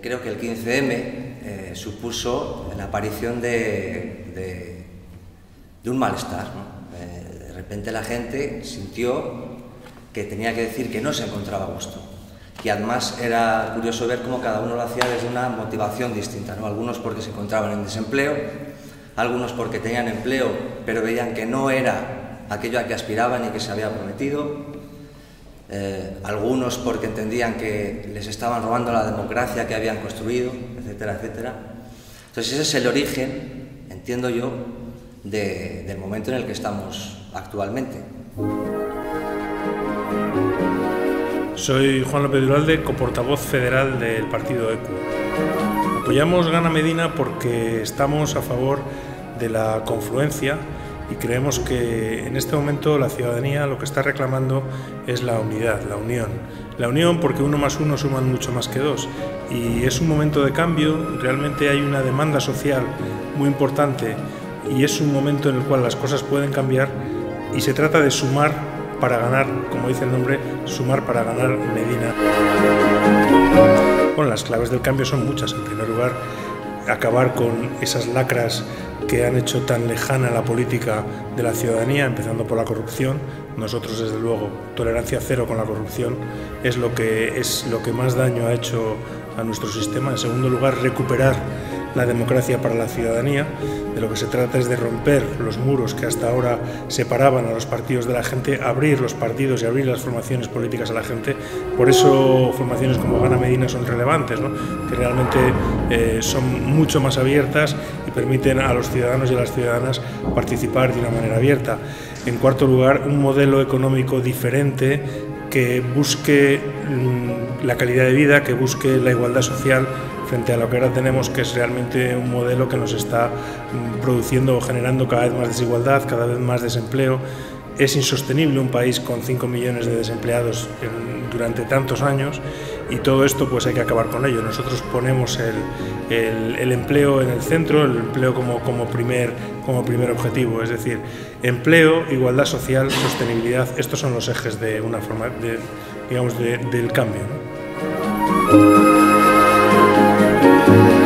creo que el 15M eh, supuso la aparición de, un malestar. Eh, de repente la gente sintió que tenía que decir que no se encontraba a gusto. Y además era curioso ver cómo cada uno lo hacía desde una motivación distinta. ¿no? Algunos porque se encontraban en desempleo, algunos porque tenían empleo pero veían que no era aquello a que aspiraban y que se había prometido, eh, algunos porque entendían que les estaban robando la democracia que habían construido, etcétera, etcétera. Entonces ese es el origen, entiendo yo, del momento en el que estamos actualmente. Soy Juan López Duralde, coportavoz federal del partido ECU. Apoyamos Gana Medina porque estamos a favor de la confluencia y creemos que en este momento la ciudadanía lo que está reclamando es la unidad, la unión. La unión porque uno más uno suman mucho más que dos y es un momento de cambio, realmente hay una demanda social muy importante y es un momento en el cual las cosas pueden cambiar y se trata de sumar para ganar, como dice el nombre, sumar para ganar Medina. Bueno, las claves del cambio son muchas. En primer lugar, acabar con esas lacras que han hecho tan lejana la política de la ciudadanía, empezando por la corrupción. Nosotros, desde luego, tolerancia cero con la corrupción es lo que, es lo que más daño ha hecho a nuestro sistema. En segundo lugar, recuperar la democracia para la ciudadanía. De lo que se trata es de romper los muros que hasta ahora separaban a los partidos de la gente, abrir los partidos y abrir las formaciones políticas a la gente. Por eso formaciones como Gana Medina son relevantes, que realmente eh, son mucho más abiertas y permiten a los ciudadanos y a las ciudadanas participar de una manera abierta. En cuarto lugar, un modelo económico diferente que busque mm, la calidad de vida, que busque la igualdad social frente a lo que ahora tenemos, que es realmente un modelo que nos está mm, produciendo o generando cada vez más desigualdad, cada vez más desempleo. Es insostenible un país con 5 millones de desempleados durante tantos años y todo esto pues hay que acabar con ello. Nosotros ponemos el, el, empleo en el centro, el empleo como, como, primer, como primer objetivo, es decir, empleo, igualdad social, sostenibilidad, estos son los ejes de una forma, de, digamos, del cambio. Thank you.